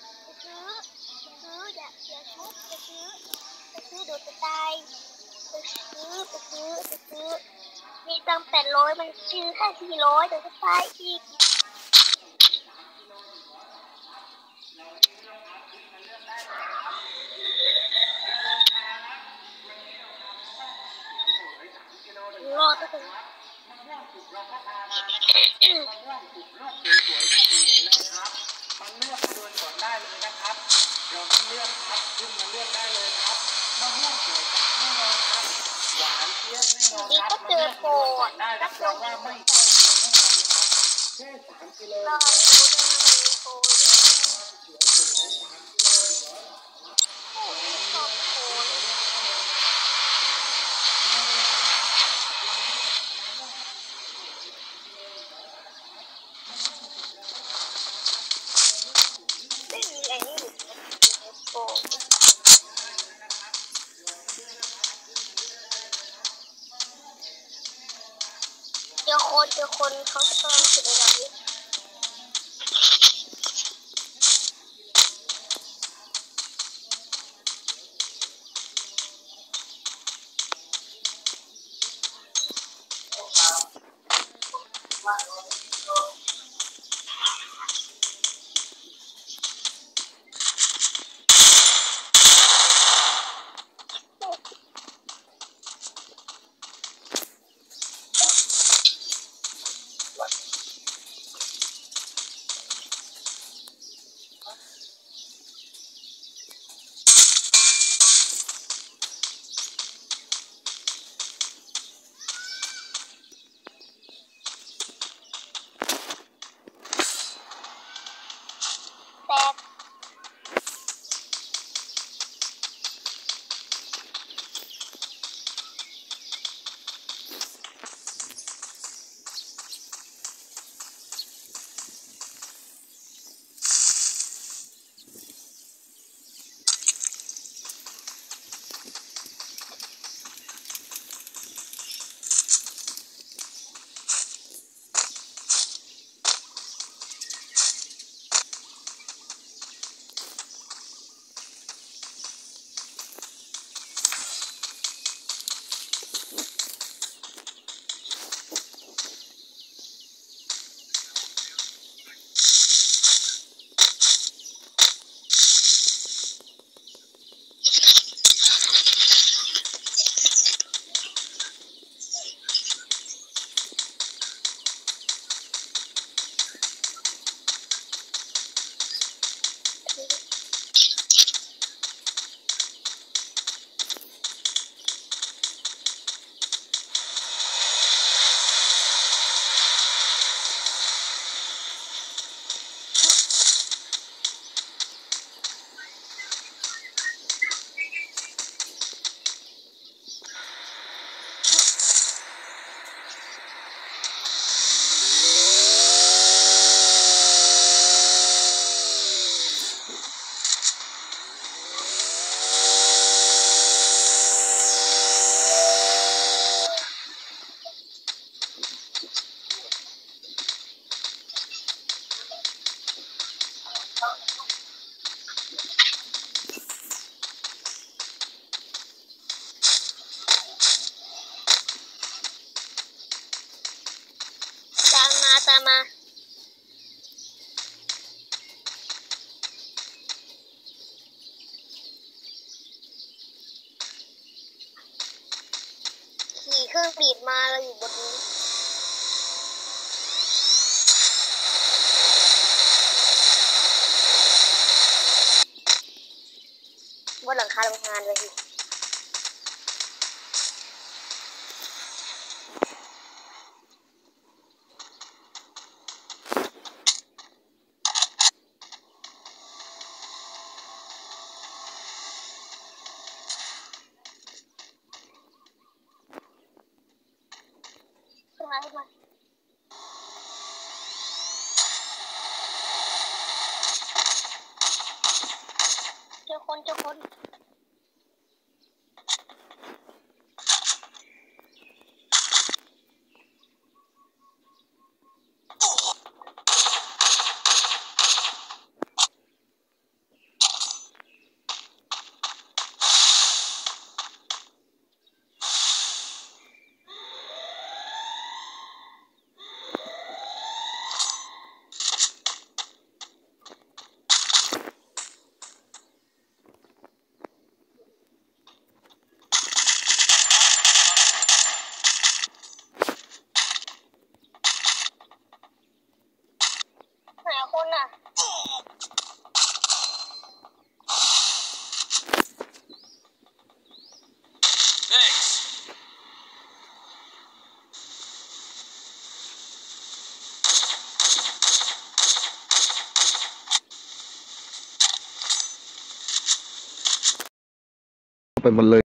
ไปซื้อไปซื้อไปซื้อยาอย่าชุบไปซื้อไปซื้อโดดจะตายไปซื้อไปซื้อไปซื้อ มีตังแปดร้อยมันซื้อแค่สี่ร้อยเดี๋ยวจะตายอีกรอดก็ถึง มันเลือกมาโดยก่อนได้เลยนะครับเราต้องเลือกครับขึ้นมา เลือกได้เลยครับมะม่วงสวยจัดแน่นอนครับ หวานเจี๊ยบแน่นอนคก็รับเจอโปรก่อนได้รับรองว่าไม่เกินแน่นอนครับแค่สามกิโลรอดโปรได้ไหมโปรโอ้ยชอบโปรเลยไม่มีอะไรนี่อยู่ในโปรเจอคน เจอคนเขากำลังถึงระดับนี้ เครื่องบีดมาเราอยู่บนนี้บนหลังคาโรงงานเลยพี่ มาขึ้นมาเจอคนเจอคน ไปหมดเลย